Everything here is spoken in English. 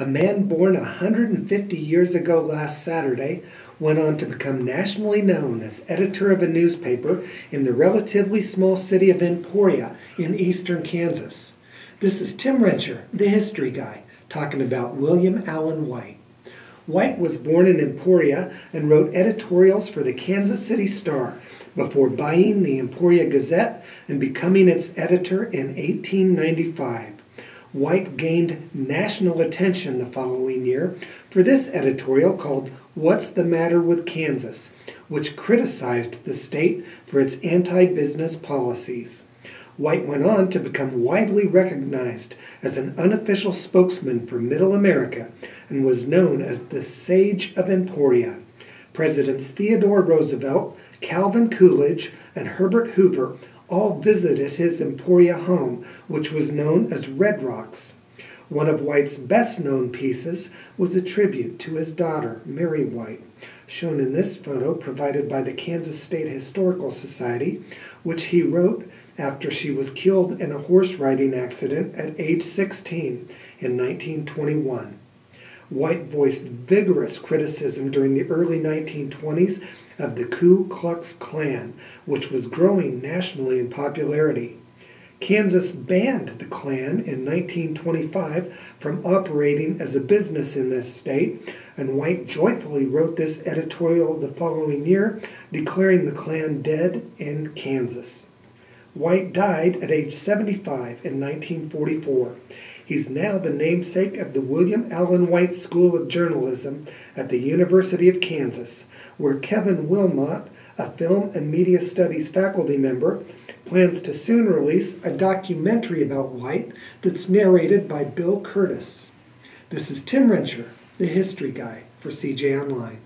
A man born 150 years ago last Saturday went on to become nationally known as editor of a newspaper in the relatively small city of Emporia in eastern Kansas. This is Tim Hrenchir, the history guy, talking about William Allen White. White was born in Emporia and wrote editorials for the Kansas City Star before buying the Emporia Gazette and becoming its editor in 1895. White gained national attention the following year for this editorial called What's the Matter with Kansas, which criticized the state for its anti business policies. White went on to become widely recognized as an unofficial spokesman for Middle America and was known as the Sage of Emporia. Presidents Theodore Roosevelt, Calvin Coolidge, and Herbert Hoover all visited his Emporia home, which was known as Red Rocks. One of White's best known pieces was a tribute to his daughter, Mary White, shown in this photo provided by the Kansas State Historical Society, which he wrote after she was killed in a horse riding accident at age 16 in 1921. White voiced vigorous criticism during the early 1920s of the Ku Klux Klan, which was growing nationally in popularity. Kansas banned the Klan in 1925 from operating as a business in this state, and White joyfully wrote this editorial the following year declaring the Klan dead in Kansas. White died at age 75 in 1944. He's now the namesake of the William Allen White School of Journalism at the University of Kansas, where Kevin Willmott, a film and media studies faculty member, plans to soon release a documentary about White that's narrated by Bill Kurtis. This is Tim Hrenchir, the history guy for CJ Online.